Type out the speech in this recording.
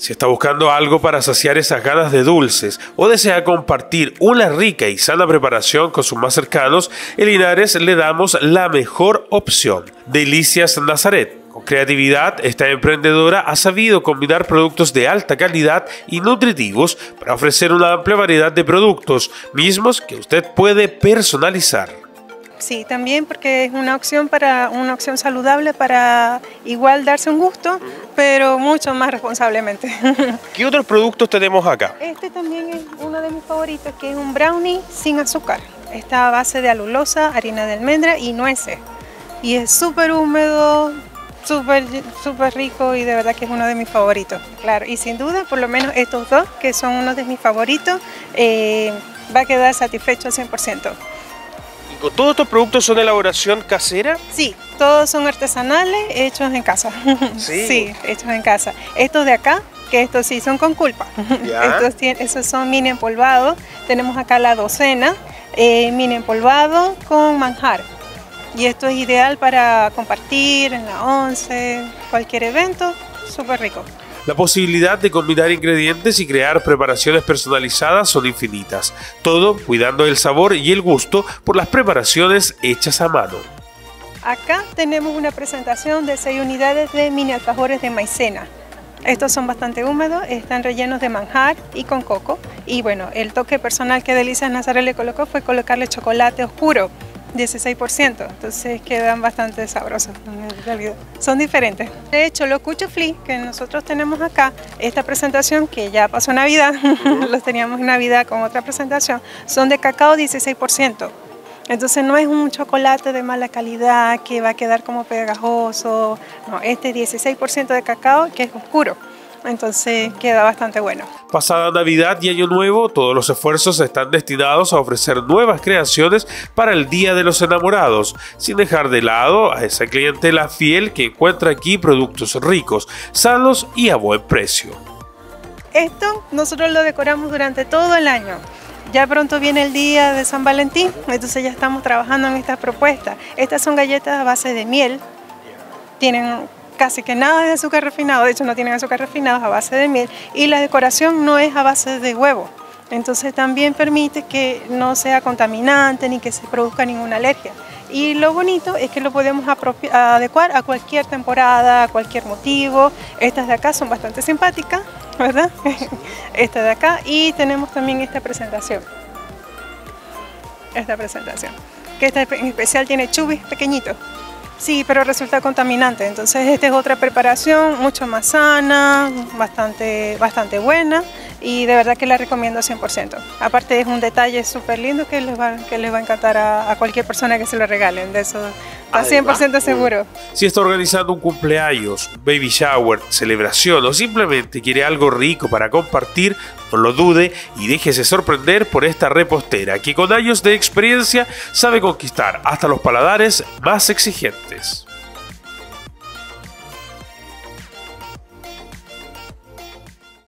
Si está buscando algo para saciar esas ganas de dulces o desea compartir una rica y sana preparación con sus más cercanos, en Linares le damos la mejor opción. Delicias Nazaret. Con creatividad, esta emprendedora ha sabido combinar productos de alta calidad y nutritivos para ofrecer una amplia variedad de productos, mismos que usted puede personalizar. Sí, también porque es una opción para una opción saludable para igual darse un gusto, pero mucho más responsablemente. ¿Qué otros productos tenemos acá? Este también es uno de mis favoritos, que es un brownie sin azúcar. Está a base de alulosa, harina de almendra y nueces. Y es súper húmedo, súper súper rico y de verdad que es uno de mis favoritos. Claro, y sin duda, por lo menos estos dos, que son uno de mis favoritos, eh, va a quedar satisfecho al 100%. ¿Todos estos productos son de elaboración casera? Sí, todos son artesanales, hechos en casa. Sí, hechos en casa. Estos de acá, que estos sí son con culpa. Estos, esos son mini empolvados. Tenemos acá la docena, eh, mini empolvado con manjar. Y esto es ideal para compartir en la once, cualquier evento, súper rico. La posibilidad de combinar ingredientes y crear preparaciones personalizadas son infinitas, todo cuidando el sabor y el gusto por las preparaciones hechas a mano. Acá tenemos una presentación de 6 unidades de mini alfajores de maicena. Estos son bastante húmedos, están rellenos de manjar y con coco. Y bueno, el toque personal que Delicias Nazaret le colocó fue colocarle chocolate oscuro 16%, entonces quedan bastante sabrosos en realidad. Son diferentes. De hecho, los cuchuflí que nosotros tenemos acá, esta presentación que ya pasó Navidad, los teníamos en Navidad con otra presentación, son de cacao 16%. Entonces no es un chocolate de mala calidad que va a quedar como pegajoso, no, este 16% de cacao que es oscuro entonces queda bastante bueno. Pasada Navidad y Año Nuevo, todos los esfuerzos están destinados a ofrecer nuevas creaciones para el Día de los Enamorados, sin dejar de lado a esa clientela fiel que encuentra aquí productos ricos, sanos y a buen precio. Esto nosotros lo decoramos durante todo el año. Ya pronto viene el día de San Valentín, entonces ya estamos trabajando en estas propuestas. Estas son galletas a base de miel, tienen casi que nada de azúcar refinado, de hecho no tienen azúcar refinado, a base de miel y la decoración no es a base de huevo. Entonces también permite que no sea contaminante ni que se produzca ninguna alergia. Y lo bonito es que lo podemos adecuar a cualquier temporada, a cualquier motivo. Estas de acá son bastante simpáticas, ¿verdad? esta de acá. Y tenemos también esta presentación. Esta presentación. Que esta en especial tiene chubis pequeñitos. Sí, pero resulta contaminante, entonces esta es otra preparación mucho más sana, bastante, bastante buena y de verdad que la recomiendo 100%. Aparte es un detalle súper lindo que les va, que les va a encantar a, cualquier persona que se lo regalen, de eso a 100% seguro. Si está organizando un cumpleaños, baby shower, celebración o simplemente quiere algo rico para compartir, no lo dude y déjese sorprender por esta repostera que con años de experiencia sabe conquistar hasta los paladares más exigentes.